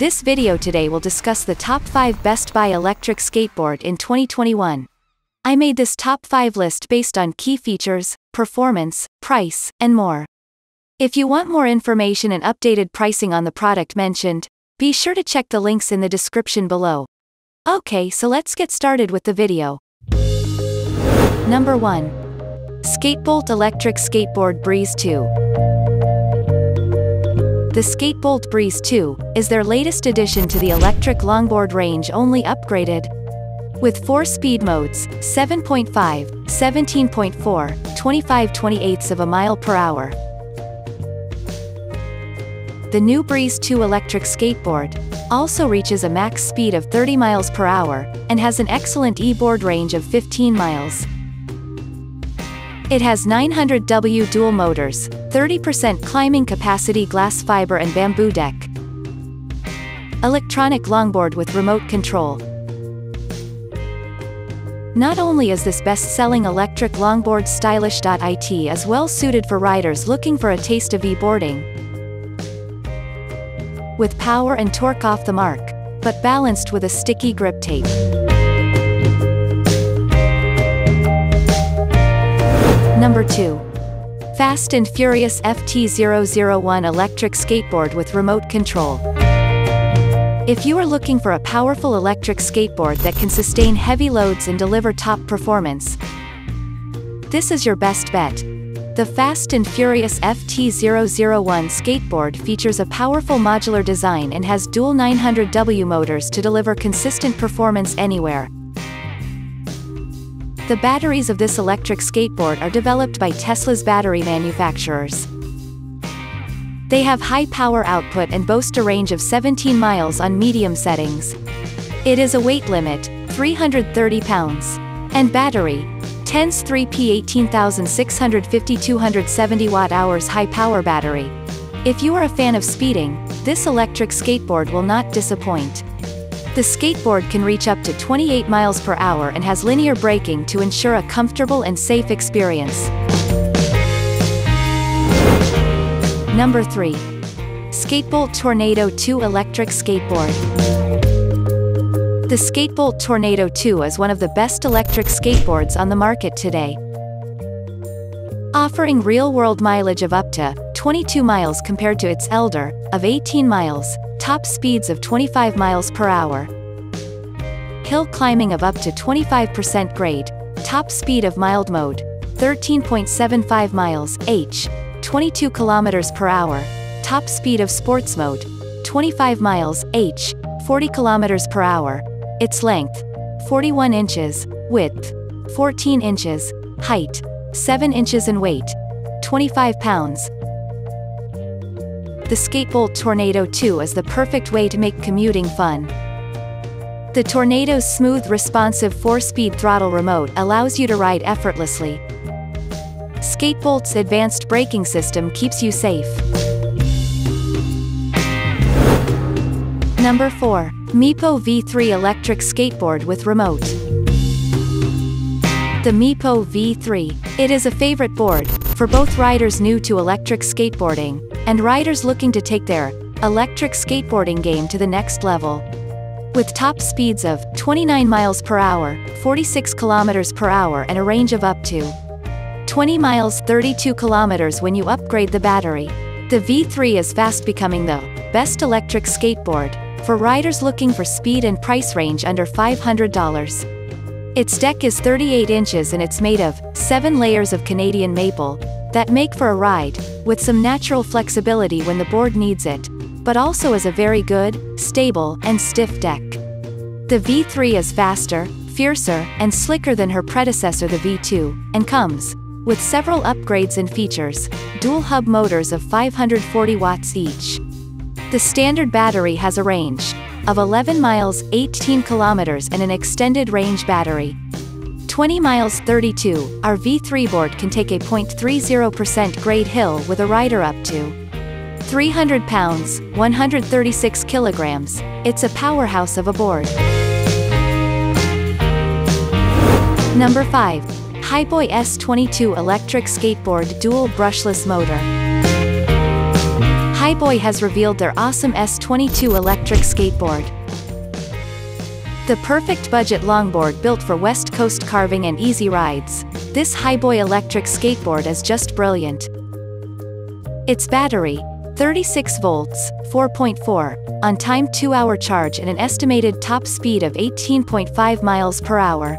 This video today will discuss the top 5 Best Buy electric skateboard in 2021. I made this top 5 list based on key features, performance, price, and more. If you want more information and updated pricing on the product mentioned, be sure to check the links in the description below. Okay, so let's get started with the video. Number 1. Skatebolt Electric Skateboard Breeze 2. The Skatebolt Breeze 2 is their latest addition to the electric longboard range only upgraded. With four speed modes, 7.5, 17.4, 25 28 of a mile per hour. The new Breeze 2 electric skateboard also reaches a max speed of 30 miles per hour and has an excellent e-board range of 15 miles. It has 900W dual motors, 30% climbing capacity glass fiber and bamboo deck. Electronic longboard with remote control. Not only is this best-selling electric longboard stylish.it as well suited for riders looking for a taste of e-boarding. With power and torque off the mark, but balanced with a sticky grip tape. Number 2. Fast and Furious FT001 electric skateboard with remote control. If you are looking for a powerful electric skateboard that can sustain heavy loads and deliver top performance, this is your best bet. The Fast and Furious FT001 skateboard features a powerful modular design and has dual 900W motors to deliver consistent performance anywhere. The batteries of this electric skateboard are developed by Tesla's battery manufacturers. They have high power output and boast a range of 17 miles on medium settings. It is a weight limit, 330 pounds. And battery, 10S 3P 18650 270 watt-hours high-power battery. If you are a fan of speeding, this electric skateboard will not disappoint. The skateboard can reach up to 28 miles per hour and has linear braking to ensure a comfortable and safe experience. Number 3. Skatebolt Tornado 2 Electric Skateboard. The Skatebolt Tornado 2 is one of the best electric skateboards on the market today. Offering real-world mileage of up to 22 miles compared to its elder, of 18 miles, top speeds of 25 miles per hour. Hill climbing of up to 25% grade, top speed of mild mode, 13.75 miles h, 22 kilometers per hour, top speed of sports mode, 25 miles h, 40 kilometers per hour. Its length, 41 inches, width, 14 inches, height, 7 inches and weight, 25 pounds, the Skatebolt Tornado 2 is the perfect way to make commuting fun. The Tornado's smooth responsive 4-speed throttle remote allows you to ride effortlessly. Skatebolt's advanced braking system keeps you safe. Number 4. Meepo V3 Electric Skateboard with Remote. The Meepo V3. It is a favorite board, for both riders new to electric skateboarding, and riders looking to take their electric skateboarding game to the next level. With top speeds of 29 miles per hour, 46 kilometers per hour and a range of up to 20 miles 32 kilometers when you upgrade the battery. The V3 is fast becoming the best electric skateboard for riders looking for speed and price range under $500. Its deck is 38 inches and it's made of 7 layers of Canadian maple, that make for a ride, with some natural flexibility when the board needs it, but also as a very good, stable, and stiff deck. The V3 is faster, fiercer, and slicker than her predecessor the V2, and comes with several upgrades and features, dual hub motors of 540 watts each. The standard battery has a range of 11 miles 18 kilometers and an extended range battery, 20 miles 32, our V3 board can take a 0.30% grade hill with a rider up to 300 pounds, 136 kilograms. It's a powerhouse of a board. Number 5. Hiboy S22 Electric Skateboard Dual Brushless Motor. Highboy Hiboy has revealed their awesome S22 electric skateboard. The perfect budget longboard built for West Coast carving and easy rides, this Hiboy electric skateboard is just brilliant. Its battery, 36 volts, 4.4, on time 2-hour charge and an estimated top speed of 18.5 miles per hour.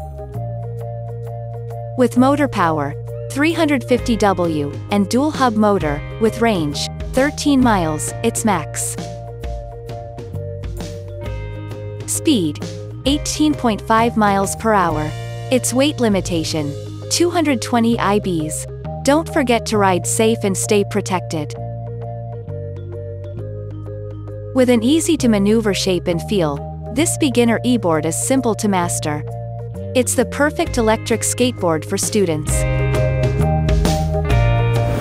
With motor power, 350 W, and dual hub motor, with range, 13 miles, its max. Speed, 18.5 miles per hour. Its weight limitation, 220 IBs. Don't forget to ride safe and stay protected. With an easy-to-maneuver shape and feel, this beginner e-board is simple to master. It's the perfect electric skateboard for students.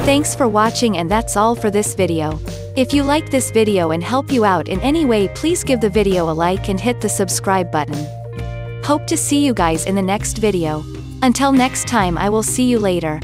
Thanks for watching and that's all for this video. If you like this video and help you out in any way please give the video a like and hit the subscribe button. Hope to see you guys in the next video. Until next time I will see you later.